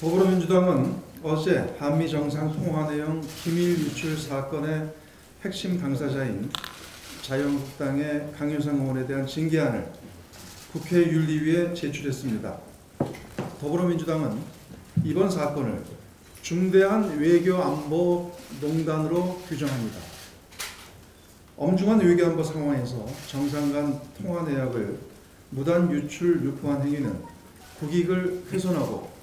더불어민주당은 어제 한미 정상 통화 내용 기밀 유출 사건의 핵심 당사자인 자유한국당의 강효상 의원에 대한 징계안을 국회 윤리위에 제출했습니다. 더불어민주당은 이번 사건을 중대한 외교 안보 농단으로 규정합니다. 엄중한 외교 안보 상황에서 정상 간 통화 내역을 무단 유출 유포한 행위는 국익을 훼손하고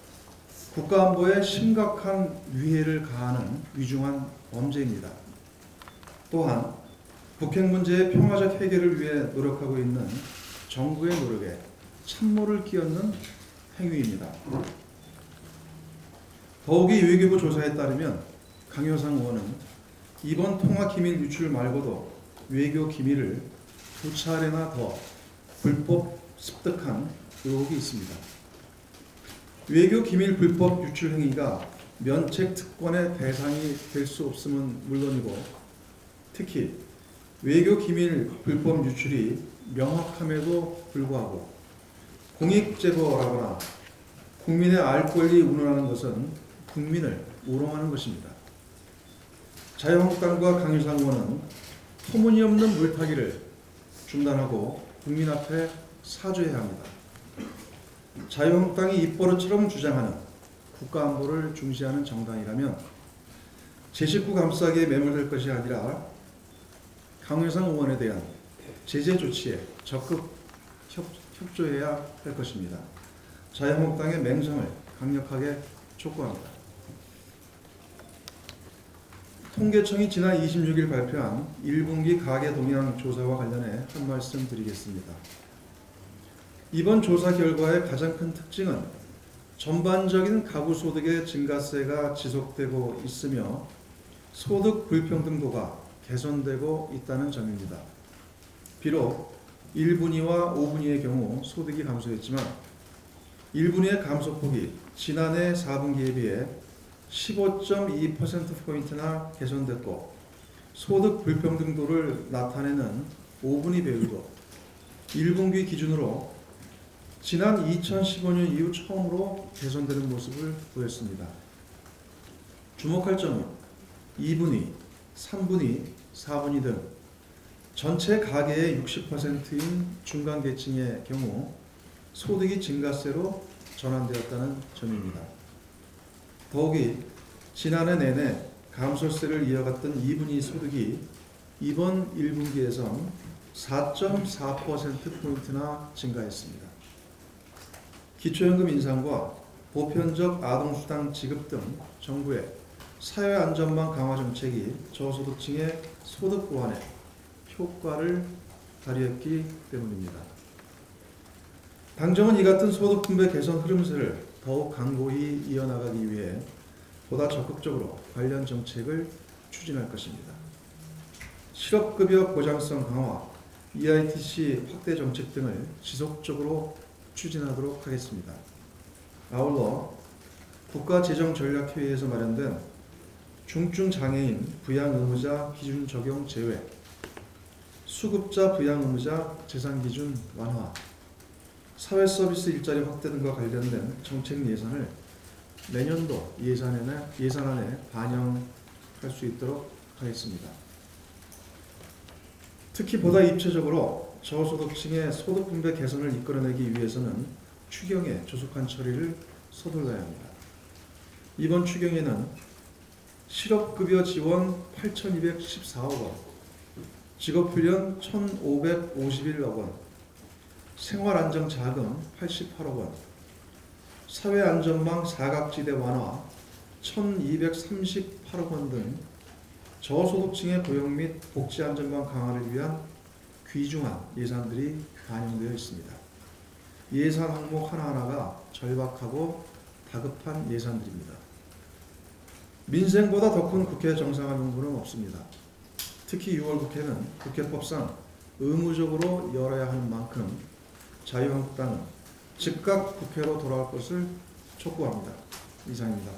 국가안보에 심각한 위해를 가하는 위중한 범죄입니다. 또한 북핵 문제의 평화적 해결을 위해 노력하고 있는 정부의 노력에 찬물을 끼얹는 행위입니다. 더욱이 외교부 조사에 따르면 강효상 의원은 이번 통화 기밀 유출 말고도 외교 기밀을 두 차례나 더 불법 습득한 의혹이 있습니다. 외교 기밀 불법 유출 행위가 면책 특권의 대상이 될 수 없음은 물론이고 특히 외교 기밀 불법 유출이 명확함에도 불구하고 공익 제보라거나 국민의 알 권리 운운하는 것은 국민을 우롱하는 것입니다. 자유한국당과 강유상 의원은 터무니없는 물타기를 중단하고 국민 앞에 사죄해야 합니다. 자유한국당이 입버릇처럼 주장하는 국가안보를 중시하는 정당이라면 제 식구 감싸기에 매몰될 것이 아니라 강효상 의원에 대한 제재 조치에 적극 협, 협조해야 할 것입니다. 자유한국당의 맹성을 강력하게 촉구합니다. 통계청이 지난 26일 발표한 1분기 가계 동향 조사와 관련해 한 말씀 드리겠습니다. 이번 조사 결과의 가장 큰 특징은 전반적인 가구 소득의 증가세가 지속되고 있으며 소득 불평등도가 개선되고 있다는 점입니다. 비록 1분위와 5분위의 경우 소득이 감소했지만 1분위의 감소폭이 지난해 4분기에 비해 15.2%포인트나 개선됐고 소득 불평등도를 나타내는 5분위 배율도 1분기 기준으로 지난 2015년 이후 처음으로 개선되는 모습을 보였습니다. 주목할 점은 2분위, 3분위, 4분위 등 전체 가계의 60%인 중간 계층의 경우 소득이 증가세로 전환되었다는 점입니다. 더욱이 지난해 내내 감소세를 이어갔던 2분위 소득이 이번 1분기에선 4.4%포인트나 증가했습니다. 기초연금 인상과 보편적 아동수당 지급 등 정부의 사회안전망 강화 정책이 저소득층의 소득 보완에 효과를 발휘했기 때문입니다. 당정은 이 같은 소득 분배 개선 흐름세를 더욱 강고히 이어나가기 위해 보다 적극적으로 관련 정책을 추진할 것입니다. 실업급여 보장성 강화, EITC 확대 정책 등을 지속적으로 추진하도록 하겠습니다. 아울러 국가재정전략회의에서 마련된 중증 장애인 부양 의무자 기준 적용 제외, 수급자 부양 의무자 재산 기준 완화, 사회 서비스 일자리 확대 등과 관련된 정책 예산을 내년도 예산안에, 예산안에 반영할 수 있도록 하겠습니다. 특히 보다 입체적으로 저소득층의 소득 분배 개선을 이끌어내기 위해서는 추경의 조속한 처리를 서둘러야 합니다. 이번 추경에는 실업급여 지원 8,214억 원, 직업훈련 1,551억 원, 생활안정자금 88억 원, 사회안전망 사각지대 완화 1,238억 원 등 저소득층의 고용 및 복지안전망 강화를 위한 귀중한 예산들이 반영되어 있습니다. 예산 항목 하나하나가 절박하고 다급한 예산들입니다. 민생보다 더 큰 국회 정상화 명분은 없습니다. 특히 6월 국회는 국회법상 의무적으로 열어야 하는 만큼 자유한국당은 즉각 국회로 돌아올 것을 촉구합니다. 이상입니다.